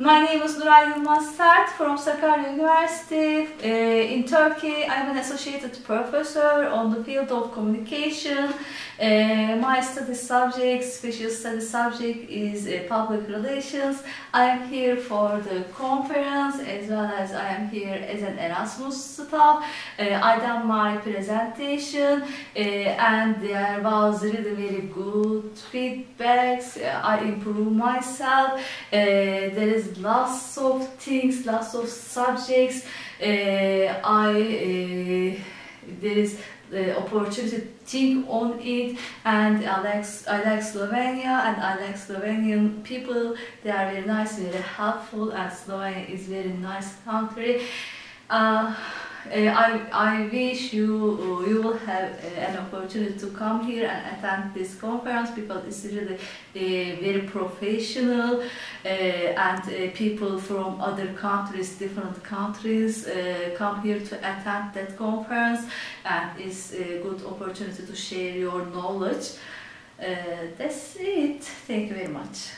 My name is Nuray Yılmaz Sert from Sakarya University. Uh, in Turkey, I'm an associated professor on the field of communication. Uh, my study subject, special study subject is uh, public relations. I am here for the conference well as I am here as an Erasmus staff. Uh, I done my presentation uh, and there was really very good feedbacks. Uh, I improved myself. Uh, there is lots of things, lots of subjects. Uh, I there is the opportunity to think on it. And I like, I like Slovenia and I like Slovenian people they are very nice very helpful and Slovenia is very nice country. Uh, uh, I, I wish you you will have uh, an opportunity to come here and attend this conference because it's really uh, very professional and uh, people from other countries, different countries uh, come here to attend that conference and it's a good opportunity to share your knowledge. Uh, that's it. Thank you very much.